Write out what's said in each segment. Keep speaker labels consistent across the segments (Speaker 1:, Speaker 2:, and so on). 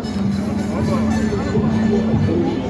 Speaker 1: Thank you.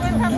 Speaker 1: เป็นทา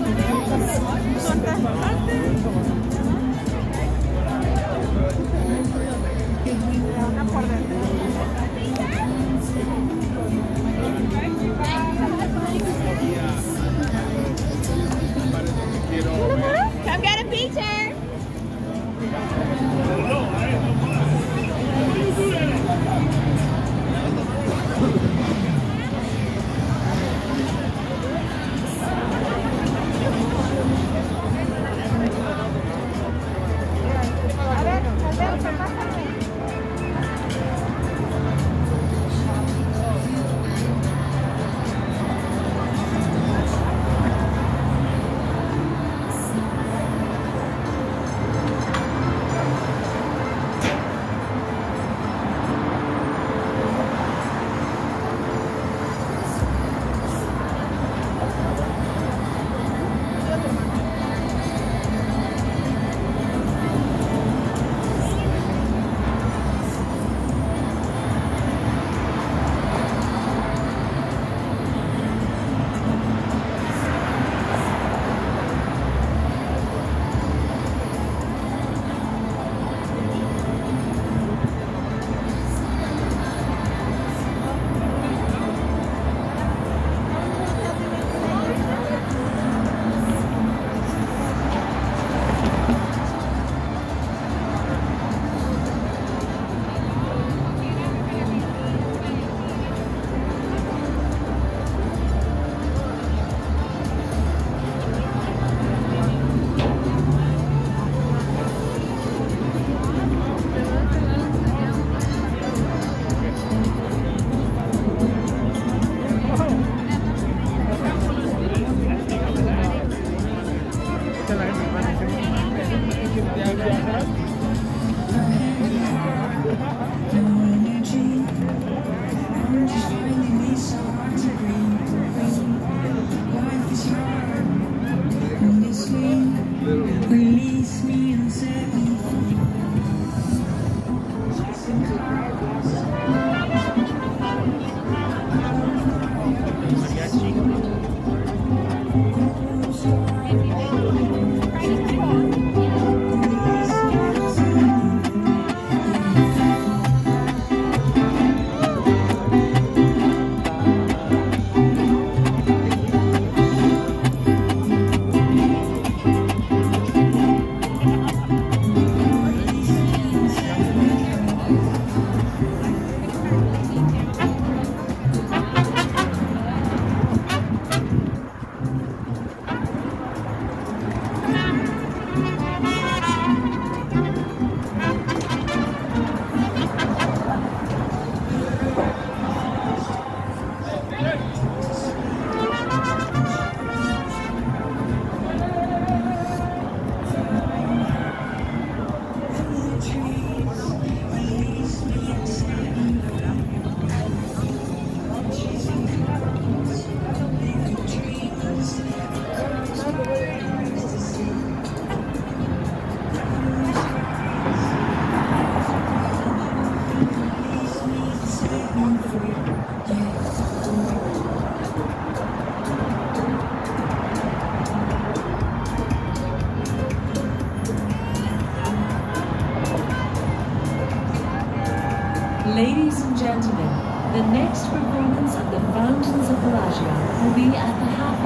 Speaker 1: Ladies and gentlemen, the next performance of the Fountains of Bellagio will be at the half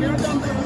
Speaker 2: Thank you.